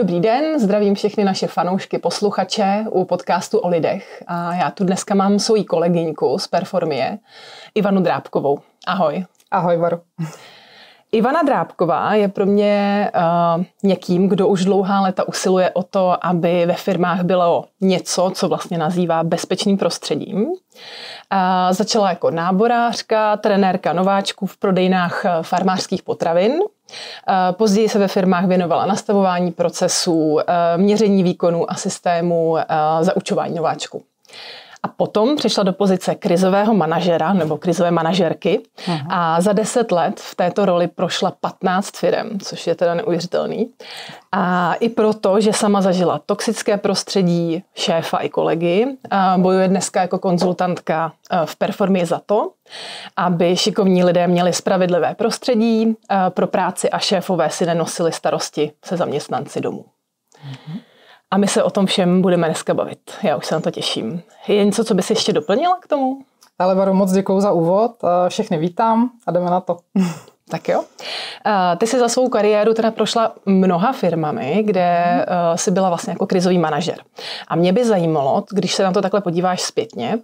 Dobrý den, zdravím všechny naše fanoušky, posluchače u podcastu o lidech. A já tu dneska mám svoji kolegyňku z Performie, Ivanu Drábkovou. Ahoj. Ahoj, Varu. Ivana Drábková je pro mě uh, někým, kdo už dlouhá léta usiluje o to, aby ve firmách bylo něco, co vlastně nazývá bezpečným prostředím. Uh, začala jako náborářka, trenérka nováčků v prodejnách eh, farmářských potravin. Uh, později se ve firmách věnovala nastavování procesů, uh, měření výkonů a systému, uh, zaučování nováčků. A potom přešla do pozice krizového manažera nebo krizové manažerky Aha. a za deset let v této roli prošla 15 firm, což je teda neuvěřitelný. A i proto, že sama zažila toxické prostředí šéfa i kolegy, bojuje dneska jako konzultantka v Performii za to, aby šikovní lidé měli spravedlivé prostředí pro práci a šéfové si nenosili starosti se zaměstnanci domů. Mhm. A my se o tom všem budeme dneska bavit. Já už se na to těším. Je něco, co bys ještě doplnila k tomu? Ale Varu, moc děkuji za úvod. Všechny vítám a jdeme na to. Tak jo. Ty jsi za svou kariéru teda prošla mnoha firmami, kde hmm. jsi byla vlastně jako krizový manažer. A mě by zajímalo, když se na to takhle podíváš zpětně,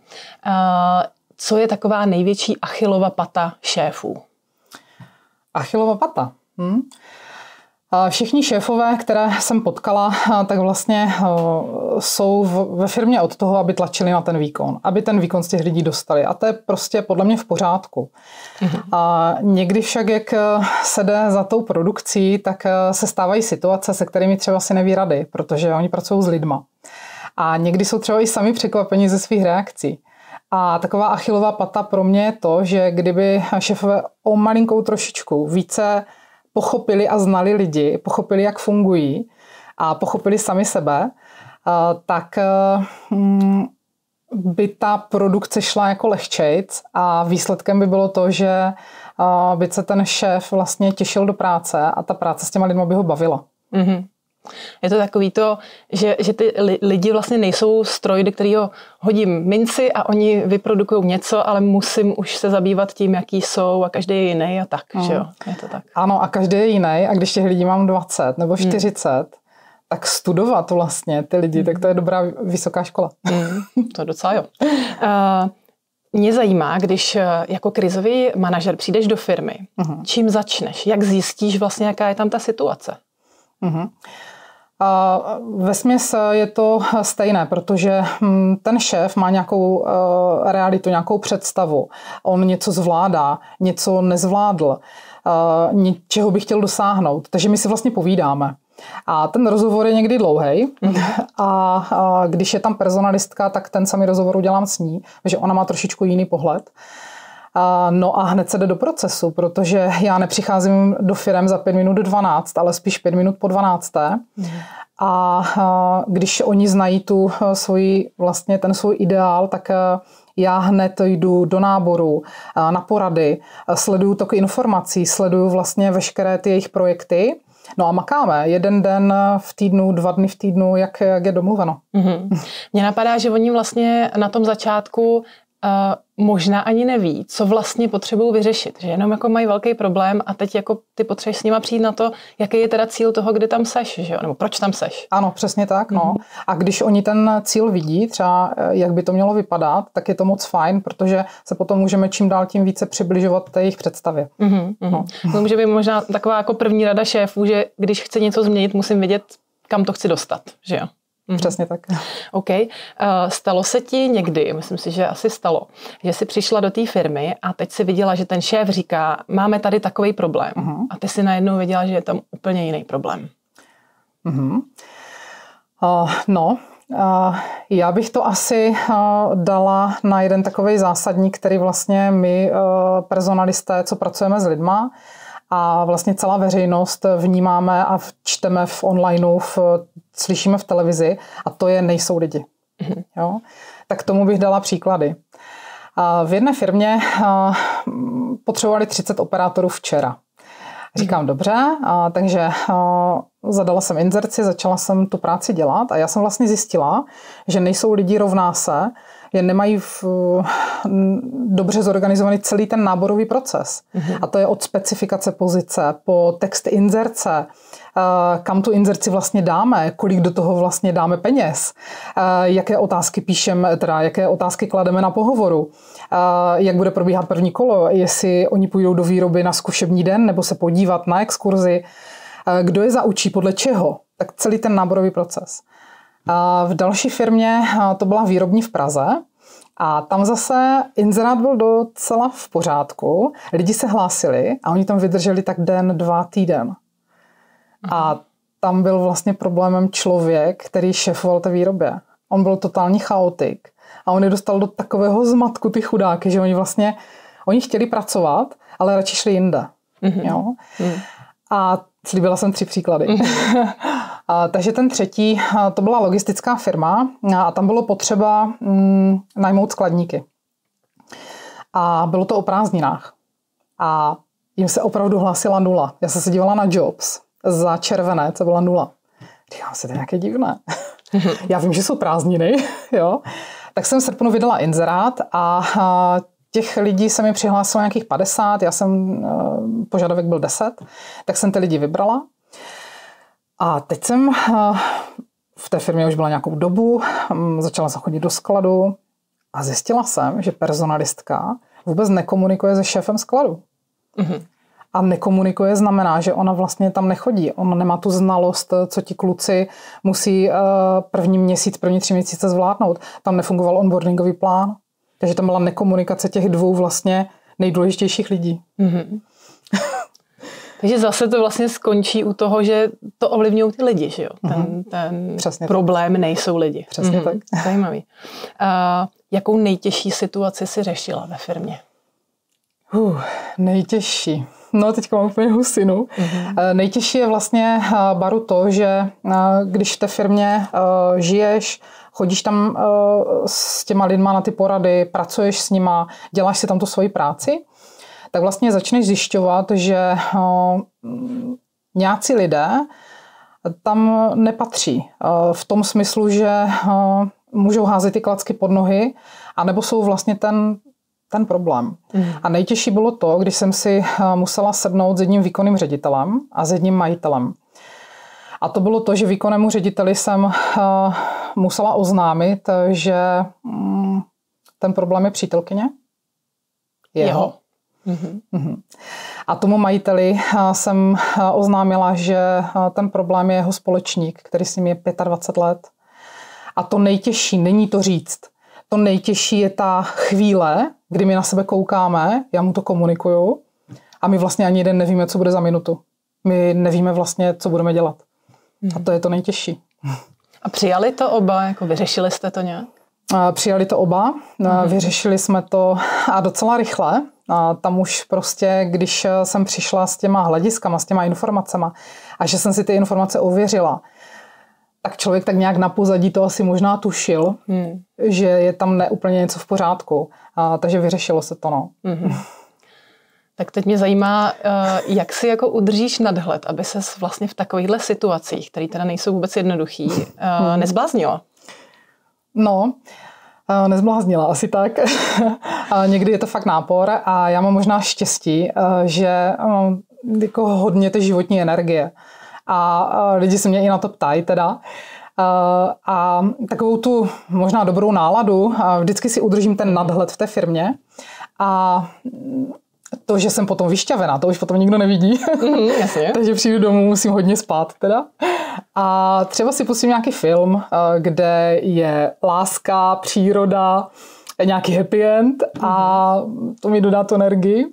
co je taková největší achilova pata šéfů? Achilova pata? Hmm. Všichni šéfové, které jsem potkala, tak vlastně jsou ve firmě od toho, aby tlačili na ten výkon, aby ten výkon z těch lidí dostali. A to je prostě podle mě v pořádku. Mhm. A někdy však, jak se jde za tou produkcí, tak se stávají situace, se kterými třeba si neví rady, protože oni pracují s lidma. A někdy jsou třeba i sami překvapení ze svých reakcí. A taková achilová pata pro mě je to, že kdyby šéfové o malinkou trošičku více pochopili a znali lidi, pochopili, jak fungují a pochopili sami sebe, tak mm, by ta produkce šla jako lehčejc a výsledkem by bylo to, že by se ten šéf vlastně těšil do práce a ta práce s těma lidmi by ho bavila. Mm-hmm. Je to takový to, že, že ty lidi vlastně nejsou stroj, do kterého hodím minci a oni vyprodukují něco, ale musím už se zabývat tím, jaký jsou a každý je jiný a tak, mm. že jo? Je to tak. Ano, a každý je jiný a když těch lidí mám 20 nebo 40, mm. tak studovat vlastně ty lidi, tak to je dobrá vysoká škola. Mm. To je docela jo. Uh, mě zajímá, když eh, jako krizový manažer přijdeš do firmy, uh-huh. čím začneš? Jak zjistíš vlastně, jaká je tam ta situace? Uh-huh. A ve směs je to stejné, protože hm, ten šéf má nějakou eh, realitu, nějakou představu. On něco zvládá, něco nezvládl, eh, něčeho by chtěl dosáhnout. Takže my si vlastně povídáme. A ten rozhovor je někdy dlouhý. Mhm. A, a když je tam personalistka, tak ten samý rozhovor udělám s ní, že ona má trošičku jiný pohled. No a hned se jde do procesu, protože já nepřicházím do firm za 5 minut do 12, ale spíš 5 minut po 12. Mm. A když oni znají tu svoji, vlastně ten svůj ideál, tak já hned jdu do náboru, na porady, sleduju tok informací, sleduju vlastně veškeré ty jejich projekty. No a makáme jeden den v týdnu, dva dny v týdnu, jak, jak je domluveno. Mm-hmm. Mně napadá, že oni vlastně na tom začátku možná ani neví, co vlastně potřebují vyřešit. Že jenom jako mají velký problém a teď jako ty potřebuješ s nima přijít na to, jaký je teda cíl toho, kde tam seš, že jo? nebo proč tam seš. Ano, přesně tak. No. Mm-hmm. A když oni ten cíl vidí, třeba eh, jak by to mělo vypadat, tak je to moc fajn, protože se potom můžeme čím dál tím více přibližovat té jejich představě. Mm-hmm. No. To může být možná taková jako první rada šéfů, že když chci něco změnit, musím vědět, kam to chci dostat, že jo? Mm-hmm. Přesně tak. OK. Uh, stalo se ti někdy, myslím si, že asi stalo, že jsi přišla do té firmy a teď si viděla, že ten šéf říká, máme tady takový problém. Uh-huh. A ty si najednou viděla, že je tam úplně jiný problém. Uh-huh. Uh, no, uh, já bych to asi uh, dala na jeden takový zásadní, který vlastně my uh, personalisté, co pracujeme s lidma, a vlastně celá veřejnost vnímáme a čteme v onlineu, v, slyšíme v televizi a to je nejsou lidi. Mm-hmm. Jo? Tak tomu bych dala příklady. V jedné firmě potřebovali 30 operátorů včera. Říkám, mm-hmm. dobře, a, takže a, zadala jsem inzerci, začala jsem tu práci dělat a já jsem vlastně zjistila, že nejsou lidi rovná se, jen nemají v, dobře zorganizovaný celý ten náborový proces. Mm-hmm. A to je od specifikace pozice po text inzerce, kam tu inzerci vlastně dáme, kolik do toho vlastně dáme peněz, jaké otázky píšeme, teda jaké otázky klademe na pohovoru, jak bude probíhat první kolo, jestli oni půjdou do výroby na zkušební den nebo se podívat na exkurzi, kdo je zaučí, podle čeho, tak celý ten náborový proces. A v další firmě to byla výrobní v Praze a tam zase inzerát byl docela v pořádku. Lidi se hlásili a oni tam vydrželi tak den, dva, týden. A tam byl vlastně problémem člověk, který šefoval té výrobě. On byl totální chaotik. A on je dostal do takového zmatku ty chudáky, že oni vlastně, oni chtěli pracovat, ale radši šli jinde. Mm-hmm. Jo? Mm. A slíbila jsem tři příklady. Mm-hmm. a, takže ten třetí, to byla logistická firma a tam bylo potřeba mm, najmout skladníky. A bylo to o prázdninách. A jim se opravdu hlásila nula. Já jsem se dívala na Jobs za červené, co byla nula. Říkám si, to je nějaké divné. Já vím, že jsou prázdniny, jo. Tak jsem v srpnu vydala inzerát a těch lidí se mi přihlásilo nějakých 50, já jsem, eh, požadavek byl 10, tak jsem ty lidi vybrala. A teď jsem eh, v té firmě už byla nějakou dobu, hm, začala jsem chodit do skladu a zjistila jsem, že personalistka vůbec nekomunikuje se šéfem skladu. Mm-hmm a nekomunikuje, znamená, že ona vlastně tam nechodí. Ona nemá tu znalost, co ti kluci musí eh, první měsíc, první tři měsíce zvládnout. Tam nefungoval onboardingový plán. Takže tam byla nekomunikace těch dvou vlastně nejdůležitějších lidí. Mm-hmm. Takže zase to vlastně skončí u toho, že to ovlivňují ty lidi, že jo? Ten, mm-hmm. ten Přesně problém tak. nejsou lidi. Přesně mm-hmm. tak. Zajímavý. Uh, jakou nejtěžší situaci si řešila ve firmě? Uh, nejtěžší. No, teď mám úplně husinu. Mm-hmm. Nejtěžší je vlastně eh, baru to, že eh, když v té firmě žiješ, chodíš tam s těma lidma na ty porady, pracuješ s nima, děláš si tam tu svoji práci, tak vlastně začneš zjišťovat, že nějací lidé tam nepatří. V tom smyslu, že můžou házet ty klacky pod nohy, anebo jsou vlastně ten ten problém. Mm. A nejtěžší bylo to, když jsem si eh, musela sednout s jedním výkonným ředitelem a s jedním majitelem. A to bylo to, že výkonnému řediteli jsem uh, musela oznámit, že um, ten problém je přítelkyně. Jeho. Jeho. Mm-hmm. A tomu majiteli uh, jsem oznámila, že ten problém je jeho společník, který s ním je 25 let. A to nejtěžší není to říct. To nejtěžší je ta chvíle, kdy my na sebe koukáme, já mu to komunikuju a my vlastně ani jeden nevíme, co bude za minutu. My nevíme vlastně, co budeme dělat. A to je to nejtěžší. A přijali to oba? Jako vyřešili jste to nějak? Přijali to oba, mm-hmm. vyřešili jsme to a docela rychle. A tam už prostě, když jsem přišla s těma hlediskama, s těma informacemi a že jsem si ty informace ověřila, tak člověk tak nějak na pozadí to asi možná tušil, hmm. že je tam neúplně něco v pořádku. A, takže vyřešilo se to. No. Hmm. Tak teď mě zajímá, eh, jak si jako udržíš nadhled, aby se vlastně v takovýchhle situacích, které teda nejsou vůbec jednoduchý, eh, hmm. nezbláznila? No, eh, nezbláznila asi tak. někdy je to fakt nápor a já mám možná štěstí, že jako hodně ty životní energie a lidi se mě i na to ptají teda. A takovou tu možná dobrou náladu, vždycky si udržím ten nadhled v té firmě a to, že jsem potom vyšťavená, to už potom nikdo nevidí. Mm, jasně. Takže přijdu domů, musím hodně spát teda. A třeba si pustím nějaký film, kde je láska, příroda, nějaký happy end a to mi dodá tu energii.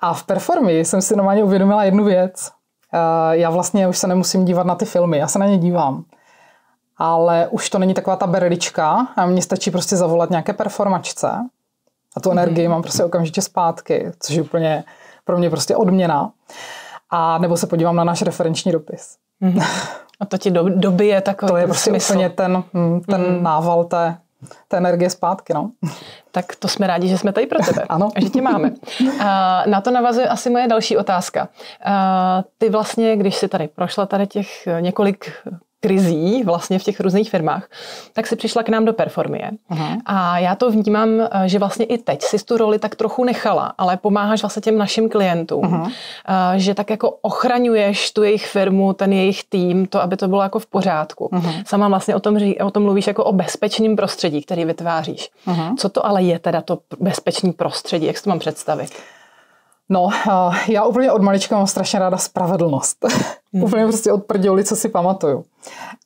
A v performi jsem si normálně uvědomila jednu věc. Eh, já vlastně už se nemusím dívat na ty filmy, já se na ně dívám. Ale už to není taková ta berlička a mně stačí prostě zavolat nějaké performačce a tu energii mm. mám prostě okamžitě zpátky, což je úplně pro mě prostě odměna. A nebo se podívám na náš referenční dopis. Mm. A to ti do, doby je takový To je prostě smysl. úplně ten, hm, ten mm. nával té, ta energie zpátky. No. Tak to jsme rádi, že jsme tady pro tebe. ano. Že tě máme. A na to navazuje asi moje další otázka. A ty vlastně, když si tady prošla tady těch několik krizí vlastně v těch různých firmách, tak si přišla k nám do Performie. Uh-huh. A já to vnímám, eh, že vlastně i teď si tu roli tak trochu nechala, ale pomáháš vlastně těm našim klientům, uh-huh. že tak jako ochraňuješ tu jejich firmu, ten jejich tým, to, aby to bylo jako v pořádku. Uh-huh. Sama vlastně o tom, o tom mluvíš jako o bezpečném prostředí, který vytváříš. Uh-huh. Co to ale je teda to bezpečné prostředí? Jak si to mám představit? No, já úplně od malička mám strašně ráda spravedlnost. Mm. úplně prostě od prděli, co si pamatuju.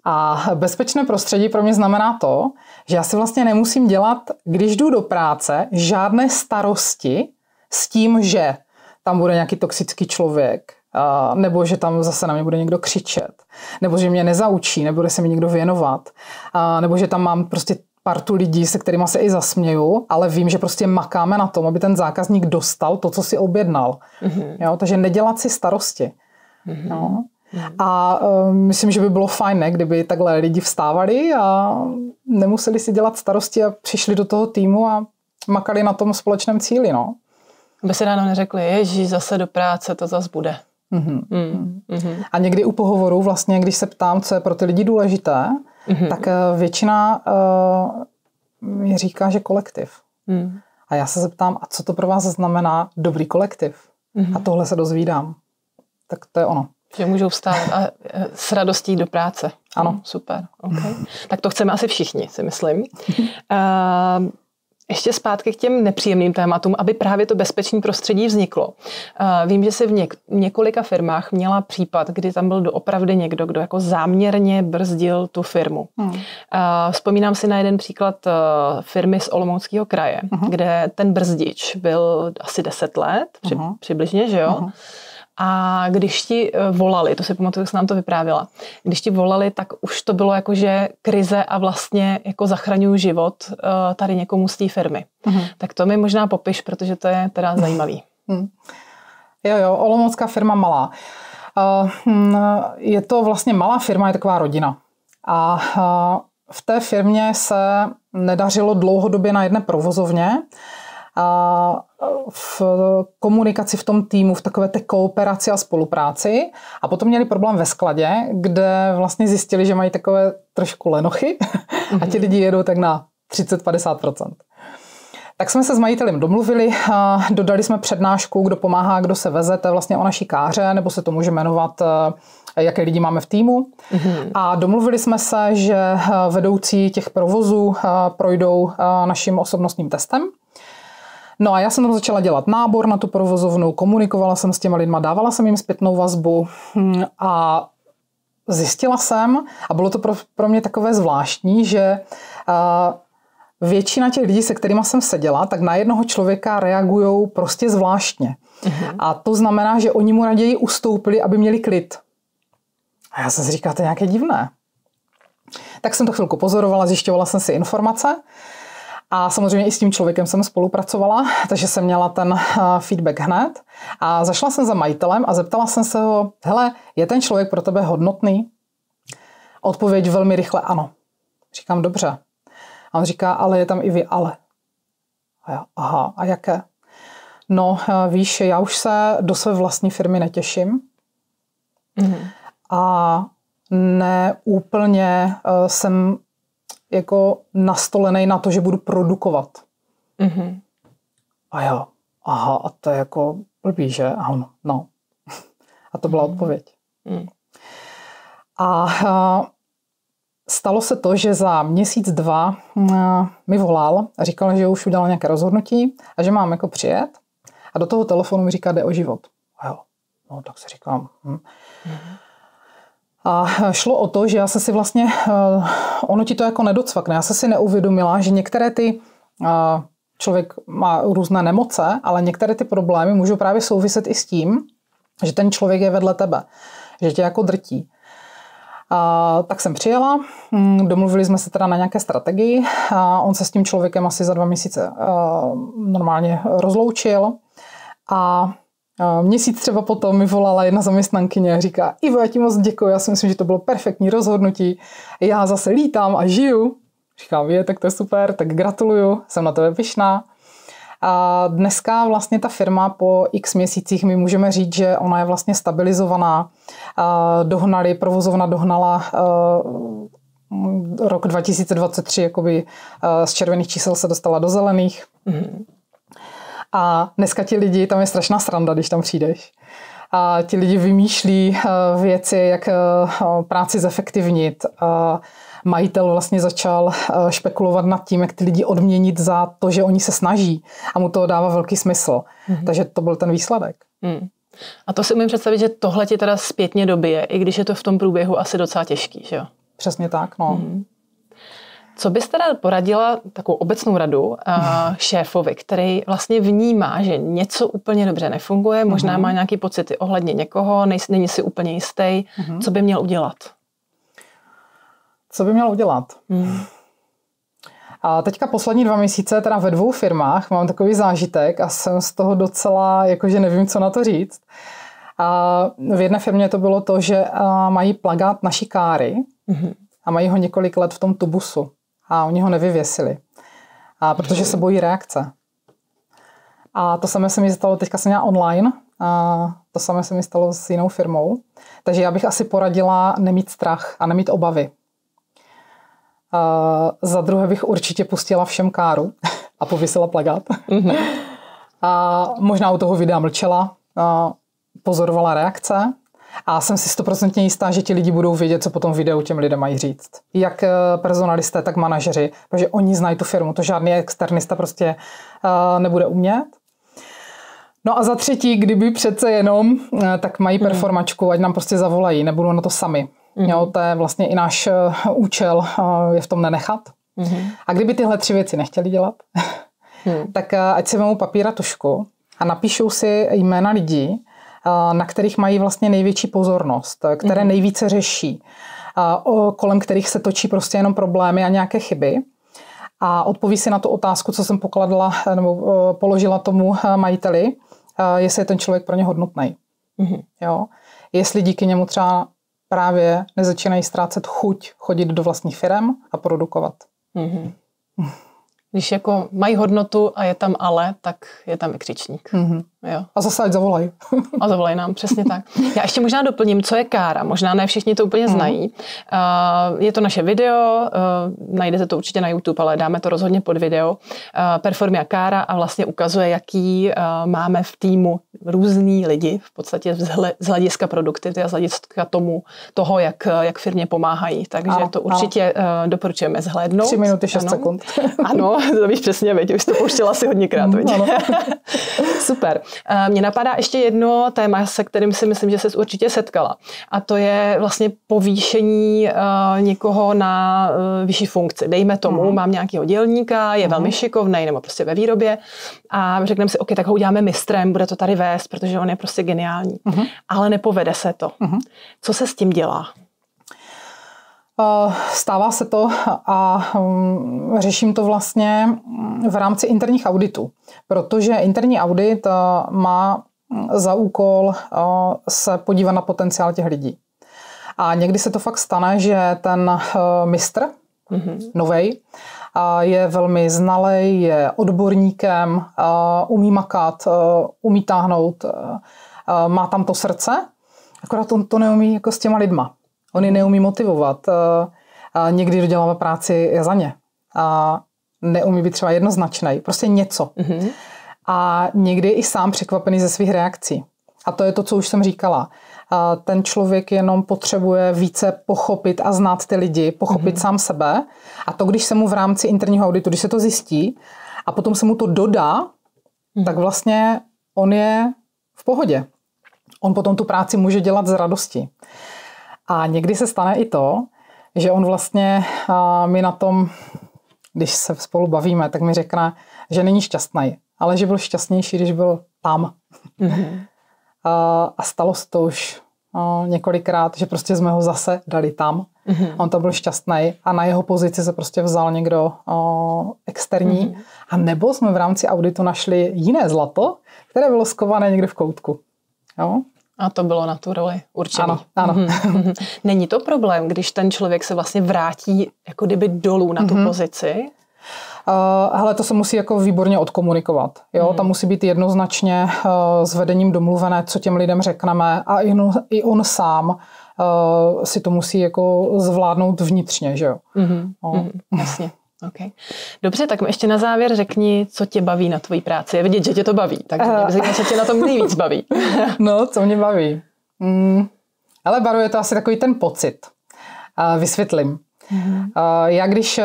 A bezpečné prostředí pro mě znamená to, že já si vlastně nemusím dělat, když jdu do práce, žádné starosti s tím, že tam bude nějaký toxický člověk, nebo že tam zase na mě bude někdo křičet, nebo že mě nezaučí, nebude se mi někdo věnovat, nebo že tam mám prostě partu lidí, se kterými se i zasměju, ale vím, že prostě makáme na tom, aby ten zákazník dostal to, co si objednal. Mm-hmm. Jo, takže nedělat si starosti. Mm-hmm. No. A uh, myslím, že by bylo fajn, ne, kdyby takhle lidi vstávali a nemuseli si dělat starosti a přišli do toho týmu a makali na tom společném cíli. No. Aby si ráno neřekli, ježí, zase do práce, to zase bude. Mm-hmm. Mm-hmm. A někdy u pohovoru vlastně, když se ptám, co je pro ty lidi důležité, mm-hmm. tak eh, většina uh, mi říká, že kolektiv. Mm. A já se zeptám, a co to pro vás znamená dobrý kolektiv? Mm-hmm. A tohle se dozvídám. Tak to je ono. Že můžou vstát a eh, s radostí do práce. Ano. Super. Okay. Tak to chceme asi všichni, si myslím. Uh, ještě zpátky k těm nepříjemným tématům, aby právě to bezpečné prostředí vzniklo. Vím, že jsi v něk- několika firmách měla případ, kdy tam byl opravdu někdo, kdo jako záměrně brzdil tu firmu. Hmm. Vzpomínám si na jeden příklad e, firmy z Olomouckého kraje, uh-huh. kde ten brzdič byl asi 10 let, při, uh-huh. přibližně, že jo? Uh-huh a když ti eh, volali, to si pamatuju, jak jsi nám to vyprávěla, když ti volali, tak už to bylo jako, že krize a vlastně jako zachraňuju život eh, tady někomu z té firmy. Mm-hmm. Tak to mi možná popiš, protože to je teda zajímavý. Mm. Jo, jo, Olomoucká firma malá. Uh, je to vlastně malá firma, je taková rodina. A v té firmě se nedařilo dlouhodobě na jedné provozovně a v komunikaci v tom týmu, v takové té kooperaci a spolupráci. A potom měli problém ve skladě, kde vlastně zjistili, že mají takové trošku lenochy a ti lidi jedou tak na 30-50%. Tak jsme se s majitelem domluvili, a dodali jsme přednášku, kdo pomáhá, kdo se veze, to je vlastně o naší káře, nebo se to může jmenovat, eh, jaké lidi máme v týmu. Mm-hmm. A domluvili jsme se, že eh, vedoucí těch provozů eh, projdou naším osobnostním testem. No a já jsem tam začala dělat nábor na tu provozovnu, komunikovala jsem s těma lidma, dávala jsem jim zpětnou vazbu hm, a zjistila jsem, a bylo to pro, pro mě takové zvláštní, že uh, většina těch lidí, se kterými jsem seděla, tak na jednoho člověka reagují prostě zvláštně. Uh-huh. A to znamená, že oni mu raději ustoupili, aby měli klid. A já jsem si říkala, to je nějaké divné. Tak jsem to chvilku pozorovala, zjišťovala jsem si informace a samozřejmě i s tím člověkem jsem spolupracovala, takže jsem měla ten eh, feedback hned. A zašla jsem za majitelem a zeptala jsem se ho, hele, je ten člověk pro tebe hodnotný? Odpověď velmi rychle ano. Říkám, dobře. A on říká, ale je tam i vy, ale. A já, aha, a jaké? No, eh, víš, já už se do své vlastní firmy netěším. Mm-hmm. A neúplně uh, jsem jako nastolený na to, že budu produkovat. Mm-hmm. A jo, aha, a to je jako blbý, že? A on, no. A to byla mm-hmm. odpověď. Mm. A, a stalo se to, že za měsíc, dva mi volal a říkal, že už udělal nějaké rozhodnutí a že mám jako přijet. A do toho telefonu mi říká, jde o život. A jo, no tak si říkám. Hm. Mm-hmm. A šlo o to, že já se si vlastně, eh, ono ti to jako nedocvakne, já se si neuvědomila, že některé ty, eh, člověk má různé nemoce, ale některé ty problémy můžou právě souviset i s tím, že ten člověk je vedle tebe, že tě jako drtí. A, tak jsem přijela, hm, domluvili jsme se teda na nějaké strategii a on se s tím člověkem asi za dva měsíce a, eh, normálně rozloučil a Měsíc třeba potom mi volala jedna zaměstnankyně a říká, Ivo, já ti moc děkuji, já si myslím, že to bylo perfektní rozhodnutí, já zase lítám a žiju. Říkám, je, tak to je super, tak gratuluju, jsem na tebe pyšná. A dneska vlastně ta firma po x měsících my můžeme říct, že ona je vlastně stabilizovaná. Dohnali, provozovna dohnala rok 2023 jakoby z červených čísel se dostala do zelených. Mm-hmm. A dneska ti lidi, tam je strašná sranda, když tam přijdeš. A ti lidi vymýšlí věci, jak práci zefektivnit. A majitel vlastně začal eh, špekulovat nad tím, jak ty lidi odměnit za to, že oni se snaží a mu to dává velký smysl. Mm-hmm. Takže to byl ten výsledek. Mm. A to si umím představit, že tohle ti teda zpětně dobije, i když je to v tom průběhu asi docela těžký, že jo? Přesně tak, no. Mm. Co bys teda poradila takovou obecnou radu uh, šéfovi, který vlastně vnímá, že něco úplně dobře nefunguje, možná mm. má nějaký pocity ohledně někoho, není si úplně jistý, mm. co by měl udělat? Co by měl udělat? Hmm. A teďka poslední dva měsíce, teda ve dvou firmách, mám takový zážitek a jsem z toho docela, jakože nevím, co na to říct. A v jedné firmě to bylo to, že mají plagát naší káry a mají ho několik let v tom tubusu a oni ho nevyvěsili, a protože se bojí reakce. A to samé se mi stalo, teďka jsem měla online, a to samé se mi stalo s jinou firmou. Takže já bych asi poradila nemít strach a nemít obavy. A za druhé bych určitě pustila všem káru a povisila plagát. Mm-hmm. A možná u toho videa mlčela, a pozorovala reakce a jsem si stoprocentně jistá, že ti lidi budou vědět, co po tom videu těm lidem mají říct. Jak eh, personalisté, tak manažeři, protože oni znají tu firmu, to žádný externista prostě uh, nebude umět. No a za třetí, kdyby přece jenom, uh, tak mají mhm. performačku, ať nám prostě zavolají, nebudou na to sami. Mm-hmm. Jo, to je vlastně i náš eh, účel, je v tom nenechat. Mm-hmm. A kdyby tyhle tři věci nechtěli dělat, mm. tak ať si vemou papír a tušku a napíšou si jména lidí, na kterých mají vlastně největší pozornost, které mm-hmm. nejvíce řeší, kolem kterých se točí prostě jenom problémy a nějaké chyby. A odpoví si na tu otázku, co jsem pokladla nebo položila tomu majiteli, jestli je ten člověk pro ně hodnotný. Mm-hmm. Jo? Jestli díky němu třeba právě nezačínají ztrácet chuť chodit do vlastních firm a produkovat. Mm-hmm. Když jako mají hodnotu a je tam ale, tak je tam i křičník. Mm-hmm. Jo. A zase ať zavolají. a zavolají nám, přesně tak. Já ještě možná doplním, co je kára. Možná ne všichni to úplně mhm. znají. Uh, je to naše video, uh, najdete to určitě na YouTube, ale dáme to rozhodně pod video. Uh, Performia kára a vlastně ukazuje, jaký uh, máme v týmu různý lidi, v podstatě z hlediska produktivity a z hlediska tomu, toho, jak, jak firmě pomáhají. Takže ano, to určitě uh, doporučujeme zhlédnout. Tři minuty, šest ano. sekund. ano, to víš přesně, veď, už to pouštěla asi hodněkrát. Mm, Super. Eh, mně napadá ještě jedno téma, se kterým si myslím, že se určitě setkala. A to je vlastně povýšení uh, někoho na uh, vyšší funkci. Dejme tomu, uh-huh. mám nějakého dělníka, je uh-huh. velmi šikovný nebo prostě ve výrobě a řekneme si, OK, tak ho uděláme mistrem, bude to tady vést, protože on je prostě geniální. Uh-huh. Ale nepovede se to. Uh-huh. Co se s tím dělá? Stává se to a mm, řeším to vlastně v rámci interních auditů, protože interní audit má za úkol se podívat na potenciál těch lidí. A někdy se to fakt stane, že ten mistr, mm-hmm. novej, je velmi znalej, je odborníkem, umí makat, umí táhnout, má tam to srdce, akorát to, to neumí jako s těma lidma. On ji neumí motivovat. Eh, a někdy dodělává práci za ně. A neumí být třeba jednoznačný. Prostě něco. Mm-hmm. A někdy je i sám překvapený ze svých reakcí. A to je to, co už jsem říkala. A ten člověk jenom potřebuje více pochopit a znát ty lidi, pochopit mm-hmm. sám sebe. A to, když se mu v rámci interního auditu, když se to zjistí a potom se mu to dodá, mm-hmm. tak vlastně on je v pohodě. On potom tu práci může dělat z radosti. A někdy se stane i to, že on vlastně mi na tom, když se spolu bavíme, tak mi řekne, že není šťastný, ale že byl šťastnější, když byl tam. Mm-hmm. A stalo se to už několikrát, že prostě jsme ho zase dali tam. Mm-hmm. On to byl šťastný a na jeho pozici se prostě vzal někdo o, externí. Mm-hmm. A nebo jsme v rámci auditu našli jiné zlato, které bylo skované někde v koutku. Jo? A to bylo na tu roli určitě. Ano, ano. Mm-hmm. Není to problém, když ten člověk se vlastně vrátí jako kdyby dolů na tu mm-hmm. pozici? Uh, hele, to se musí jako výborně odkomunikovat. Jo? Hmm. Tam musí být jednoznačně uh, s vedením domluvené, co těm lidem řekneme a i on, i on sám uh, si to musí jako zvládnout vnitřně, že jo? Mm-hmm. No. Mm-hmm. Jasně. Okay. Dobře, tak mi ještě na závěr řekni, co tě baví na tvojí práci. Je vidět, že tě to baví, takže mě řekni, co tě na tom nejvíc baví. no, co mě baví? Mm, ale baruje to asi takový ten pocit. Uh, vysvětlím. Mm-hmm. Já když eh,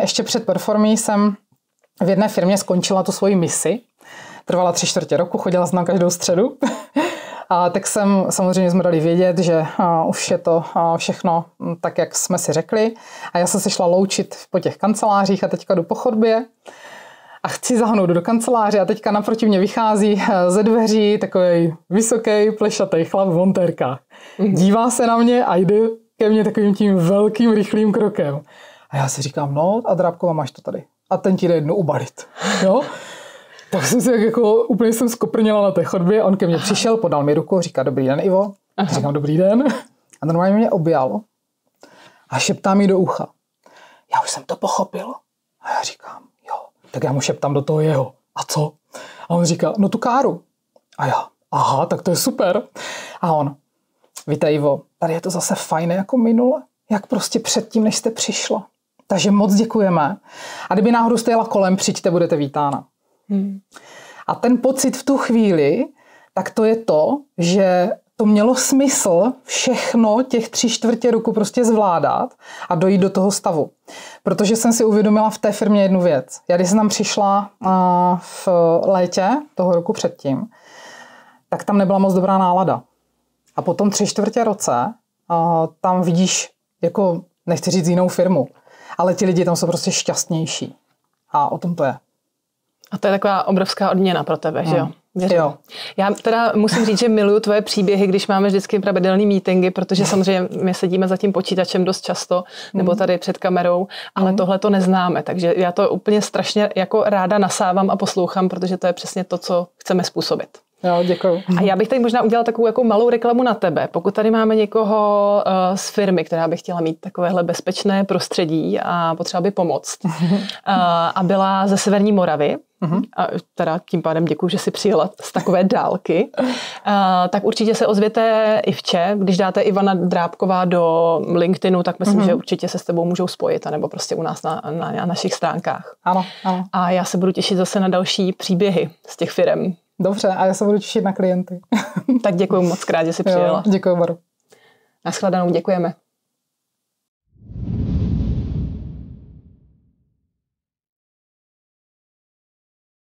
ještě před performí jsem v jedné firmě skončila tu svoji misi, trvala tři čtvrtě roku, chodila jsem na každou středu. A tak jsem samozřejmě jsme dali vědět, že už je to všechno tak, jak jsme si řekli. A já jsem se šla loučit po těch kancelářích a teďka jdu po chodbě a chci zahnout do kanceláře a teďka naproti mě vychází ze dveří takový vysoký plešatý chlap v montérkách. Mhm. Dívá se na mě a jde ke mně takovým tím velkým, rychlým krokem. A já si říkám, no a Drábkova, máš to tady. A ten ti jde jednu ubalit. Jo? Tak jsem si jak jako úplně jsem skoprněla na té chodbě. On ke mně přišel, podal mi ruku, říká, dobrý den, Ivo. Aha. Říkám, dobrý den. A normálně mě objal a šeptá mi do ucha. Já už jsem to pochopil. A já říkám, jo. Tak já mu šeptám do toho jeho. A co? A on říká, no tu káru. A já, aha, tak to je super. A on, víte Ivo, tady je to zase fajné jako minule, jak prostě předtím, než jste přišla. Takže moc děkujeme. A kdyby náhodou jste jela kolem, přijďte, budete vítána. Hmm. A ten pocit v tu chvíli, tak to je to, že to mělo smysl všechno těch tři čtvrtě roku prostě zvládat a dojít do toho stavu. Protože jsem si uvědomila v té firmě jednu věc. Já když jsem tam přišla v létě toho roku předtím, tak tam nebyla moc dobrá nálada. A potom tři čtvrtě roce tam vidíš, jako nechci říct jinou firmu, ale ti lidi tam jsou prostě šťastnější. A o tom to je. A to je taková obrovská odměna pro tebe, hmm. že jo? Věřím. Jo. Já teda musím říct, že miluju tvoje příběhy, když máme vždycky pravidelný meetingy, protože samozřejmě my sedíme za tím počítačem dost často, nebo hmm. tady před kamerou, ale mm. tohle to neznáme, takže já to úplně strašně jako ráda nasávám a poslouchám, protože to je přesně to, co chceme způsobit. Jo, děkuji. A já bych tady možná udělala takovou jako malou reklamu na tebe. Pokud tady máme někoho uh, z firmy, která by chtěla mít takovéhle bezpečné prostředí a potřeba by pomoct uh, a byla ze Severní Moravy, Uh-huh. A teda tím pádem děkuji, že jsi přijela z takové dálky. Uh, tak určitě se ozvěte Ivče, když dáte Ivana Drábková do LinkedInu, tak myslím, uh-huh. že určitě se s tebou můžou spojit, nebo prostě u nás na, na, na našich stránkách. Ano, ano. A já se budu těšit zase na další příběhy z těch firm. Dobře, a já se budu těšit na klienty. tak děkuji moc krát, že jsi přijela. děkuji, Baru. Naschledanou, děkujeme.